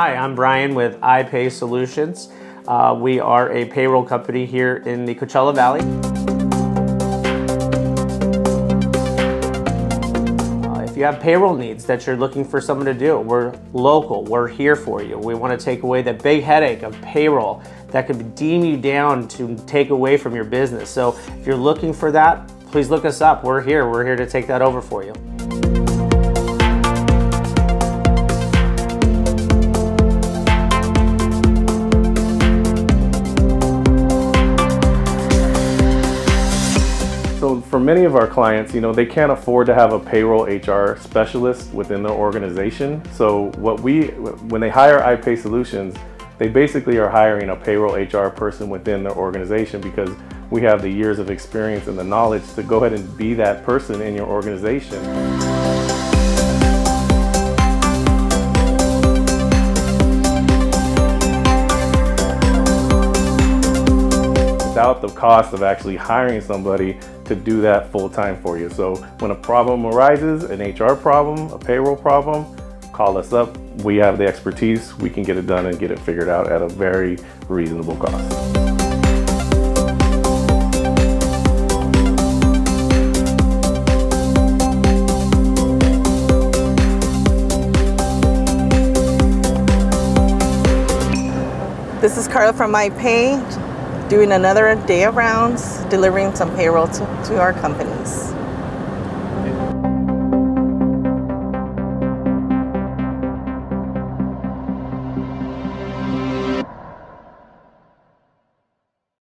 Hi, I'm Brian with iPay Solutions. Uh, we are a payroll company here in the Coachella Valley. Uh, if you have payroll needs that you're looking for someone to do, we're local, we're here for you. We want to take away that big headache of payroll that could deem you down to take away from your business. So if you're looking for that, please look us up. We're here. We're here to take that over for you. For many of our clients, you know, they can't afford to have a payroll HR specialist within their organization. So what we, when they hire iPay Solutions, they basically are hiring a payroll HR person within their organization because we have the years of experience and the knowledge to go ahead and be that person in your organization. Without the cost of actually hiring somebody to do that full time for you. So when a problem arises, an HR problem, a payroll problem, call us up. We have the expertise. We can get it done and get it figured out at a very reasonable cost. This is Carla from iPay doing another day of rounds, delivering some payroll to, to our companies.